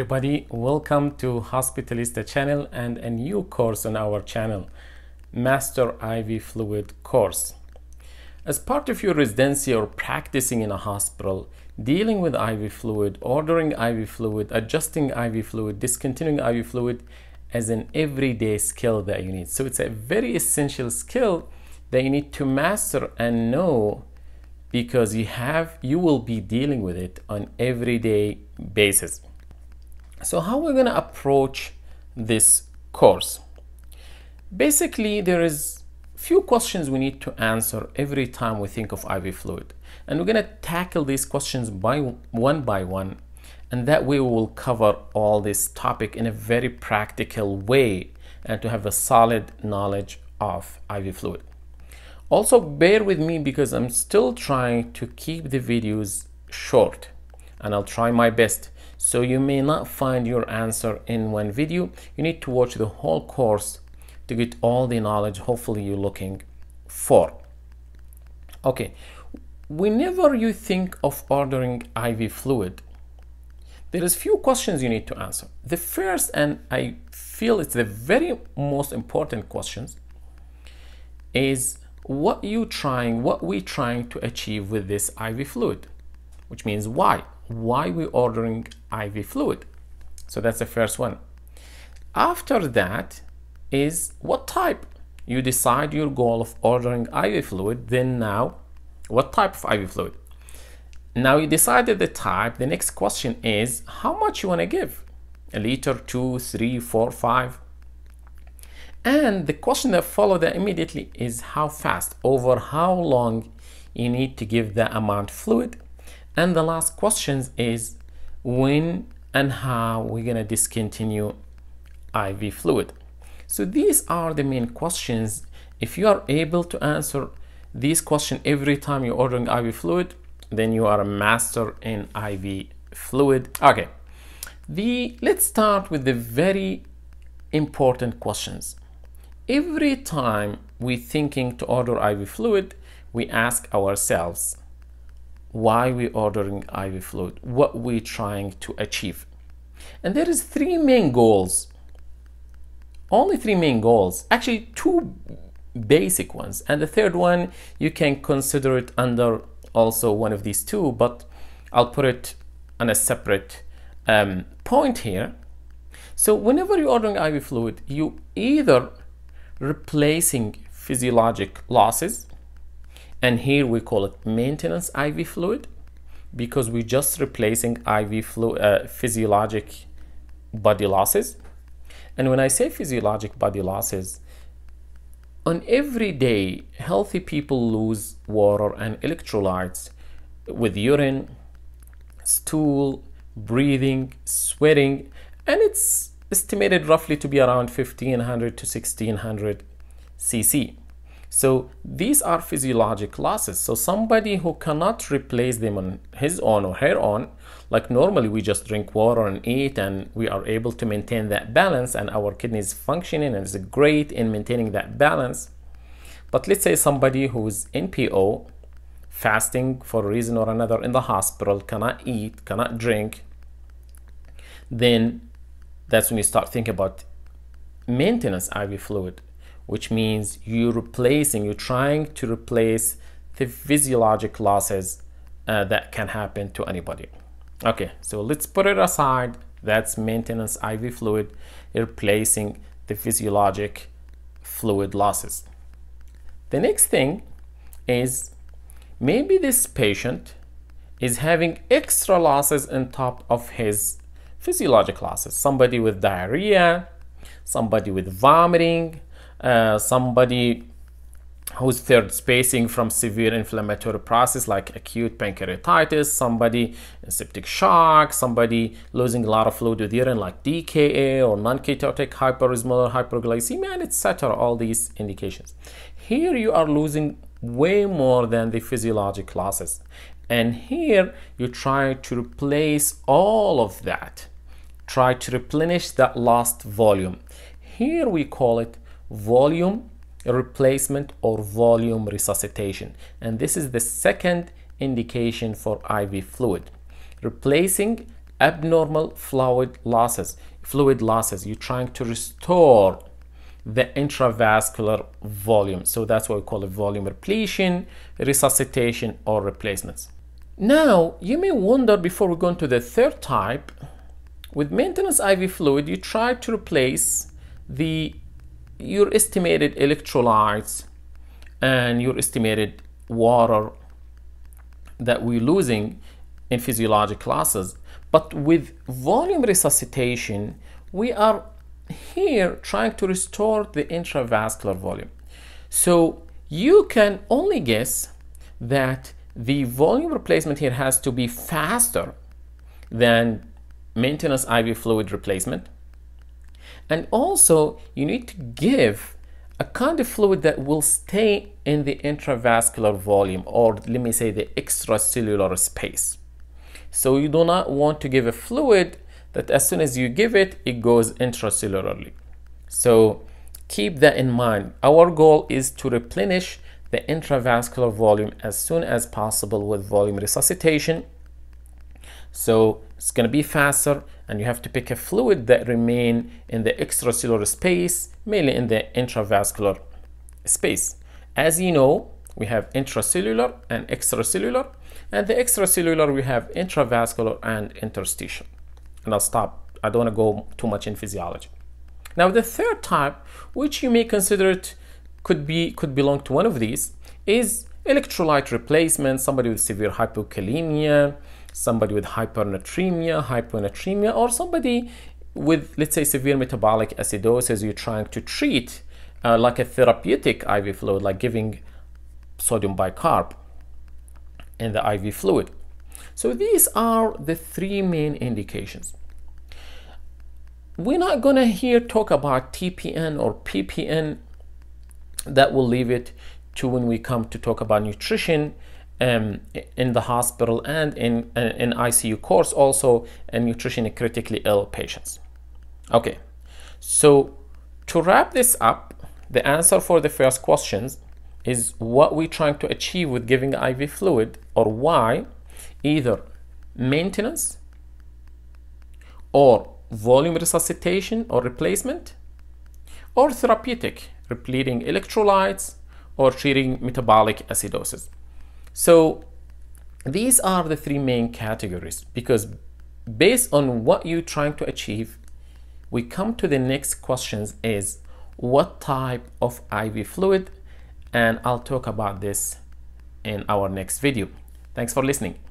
everybody, welcome to Hospitalista channel and a new course on our channel, Master IV Fluid course. As part of your residency or practicing in a hospital, dealing with IV fluid, ordering IV fluid, adjusting IV fluid, discontinuing IV fluid as an everyday skill that you need. So it's a very essential skill that you need to master and know because you have you will be dealing with it on everyday basis. So how we're going to approach this course? Basically, there is a few questions we need to answer every time we think of IV fluid. And we're going to tackle these questions by one by one. And that way we will cover all this topic in a very practical way and to have a solid knowledge of IV fluid. Also bear with me because I'm still trying to keep the videos short and I'll try my best so you may not find your answer in one video. You need to watch the whole course to get all the knowledge hopefully you're looking for. Okay, whenever you think of ordering IV fluid, there is few questions you need to answer. The first, and I feel it's the very most important questions, is what you trying, what we trying to achieve with this IV fluid, which means why why we're ordering IV fluid. So that's the first one. After that is what type. You decide your goal of ordering IV fluid, then now what type of IV fluid? Now you decided the type, the next question is how much you want to give? A liter, two, three, four, five. And the question that follow that immediately is how fast, over how long you need to give the amount fluid and the last questions is when and how we're going to discontinue IV fluid. So these are the main questions. If you are able to answer these questions every time you're ordering IV fluid, then you are a master in IV fluid. Okay, the let's start with the very important questions. Every time we're thinking to order IV fluid, we ask ourselves, why we ordering IV fluid, what we trying to achieve. And there is three main goals. Only three main goals. Actually, two basic ones. And the third one, you can consider it under also one of these two, but I'll put it on a separate um, point here. So whenever you're ordering IV fluid, you either replacing physiologic losses and here we call it maintenance IV fluid because we're just replacing IV fluid, uh, physiologic body losses. And when I say physiologic body losses, on every day, healthy people lose water and electrolytes with urine, stool, breathing, sweating, and it's estimated roughly to be around 1500 to 1600 cc. So these are physiologic losses. So somebody who cannot replace them on his own or her own, like normally we just drink water and eat and we are able to maintain that balance and our kidneys functioning and is great in maintaining that balance. But let's say somebody who's NPO, fasting for a reason or another in the hospital, cannot eat, cannot drink, then that's when you start thinking about maintenance IV fluid which means you're replacing, you're trying to replace the physiologic losses uh, that can happen to anybody. Okay, so let's put it aside. That's maintenance IV fluid, replacing the physiologic fluid losses. The next thing is maybe this patient is having extra losses on top of his physiologic losses. Somebody with diarrhea, somebody with vomiting, uh, somebody who's third spacing from severe inflammatory process like acute pancreatitis, somebody in septic shock, somebody losing a lot of fluid with urine like DKA or non-ketotic hyperosmolar hyperglycemia, and etc. All these indications. Here you are losing way more than the physiologic losses. And here you try to replace all of that. Try to replenish that lost volume. Here we call it volume replacement or volume resuscitation. And this is the second indication for IV fluid. Replacing abnormal fluid losses. Fluid losses, you're trying to restore the intravascular volume. So that's what we call it volume repletion, resuscitation, or replacements. Now, you may wonder before we go into the third type, with maintenance IV fluid, you try to replace the your estimated electrolytes and your estimated water that we're losing in physiologic classes. But with volume resuscitation, we are here trying to restore the intravascular volume. So you can only guess that the volume replacement here has to be faster than maintenance IV fluid replacement. And also you need to give a kind of fluid that will stay in the intravascular volume or let me say the extracellular space. So you do not want to give a fluid that as soon as you give it, it goes intracellularly. So keep that in mind. Our goal is to replenish the intravascular volume as soon as possible with volume resuscitation. So it's going to be faster and you have to pick a fluid that remain in the extracellular space, mainly in the intravascular space. As you know, we have intracellular and extracellular, and the extracellular we have intravascular and interstitial and I'll stop. I don't want to go too much in physiology. Now the third type, which you may consider it could be could belong to one of these, is electrolyte replacement, somebody with severe hypokalemia, somebody with hypernatremia, hyponatremia, or somebody with, let's say, severe metabolic acidosis you're trying to treat uh, like a therapeutic IV fluid, like giving sodium bicarb in the IV fluid. So these are the three main indications. We're not gonna here talk about TPN or PPN. That will leave it to when we come to talk about nutrition um, in the hospital and in in ICU course also and nutrition in critically ill patients. Okay, so to wrap this up, the answer for the first questions is what we're trying to achieve with giving IV fluid or why either maintenance or volume resuscitation or replacement or therapeutic repleting electrolytes or treating metabolic acidosis so these are the three main categories because based on what you're trying to achieve we come to the next questions is what type of IV fluid and I'll talk about this in our next video. Thanks for listening.